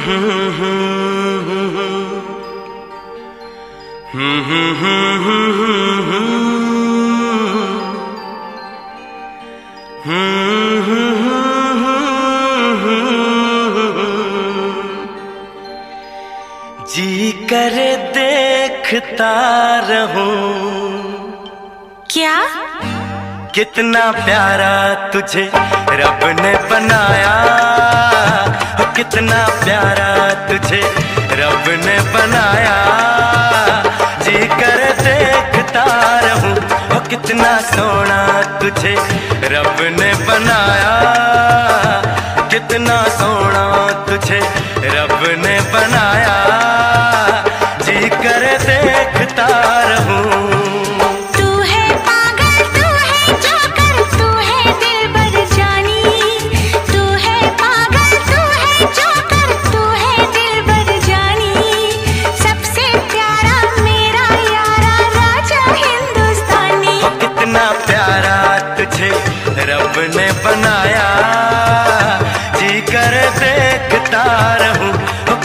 जी करे देखता रहूँ। क्या? कितना प्यारा तुझे रब ने बनाया। कितना प्यारा तुझे रब ने बनाया।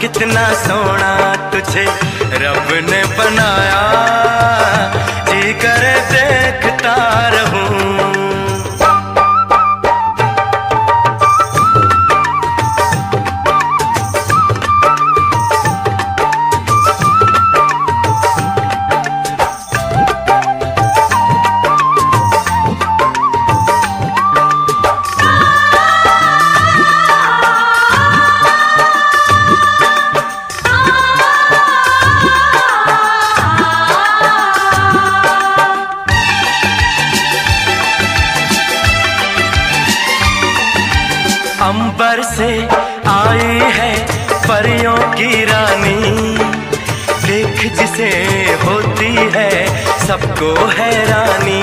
कितना सोना तुझे रब ने बनाया। जी कर देखता रहूँ अंबर से आई है परियों की रानी। देख जिसे होती है सबको हैरानी।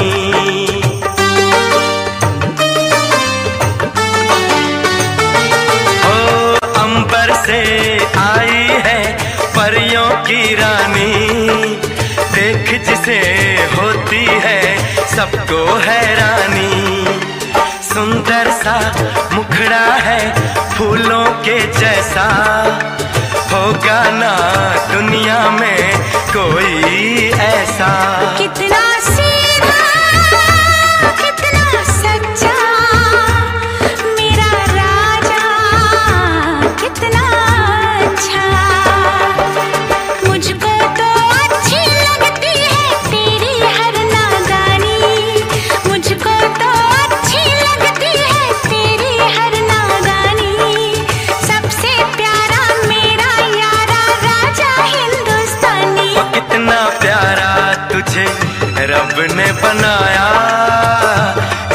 ओ अंबर से आई है परियों की रानी। देख जिसे होती है सबको हैरानी। सुंदर सा मुखड़ा है फूलों के जैसा। होगा ना दुनिया में कोई रब ने बनाया।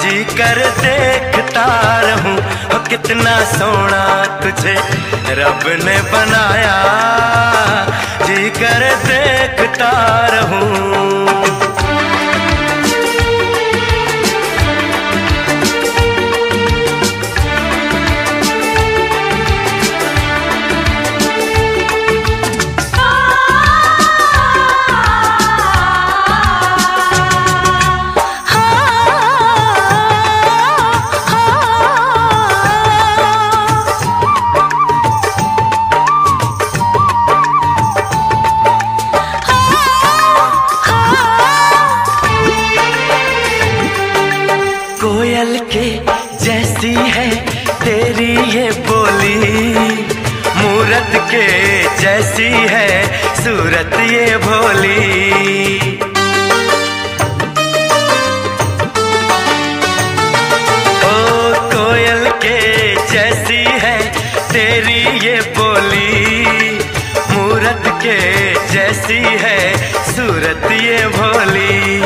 जी कर देखता रहूँ ओ कितना सोना तुझे रब ने बनाया। जी कर देखता रहूँ तेरी ये बोली, मूरत के जैसी है सूरत ये भोली। ओ कोयल के जैसी है तेरी ये बोली, मूरत के जैसी है सूरत ये भोली।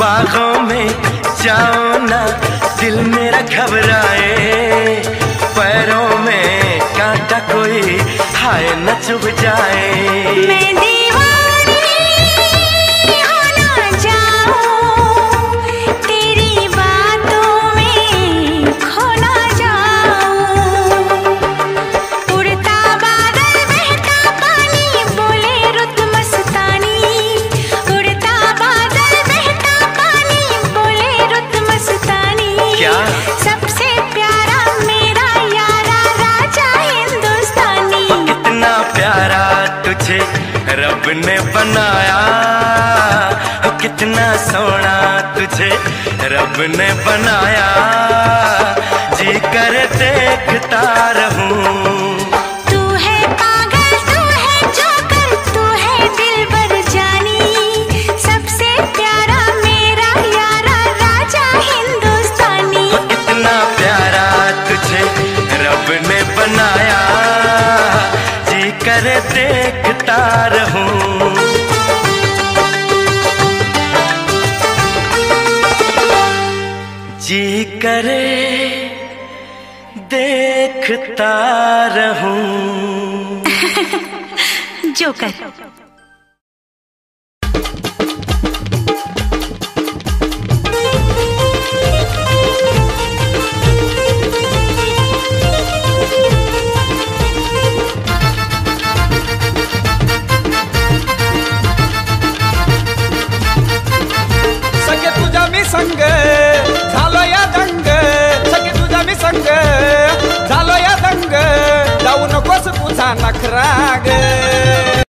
बागों में जाओ ना, दिल मेरा घबराए। कोई हाय न चुभ जाए। मैं ने बनाया। कितना सोना तुझे रब ने बनाया। जी कर देखता रहूँ। कर देखता रहूँ। जी करे देखता रहूँ। जोकर। मी संग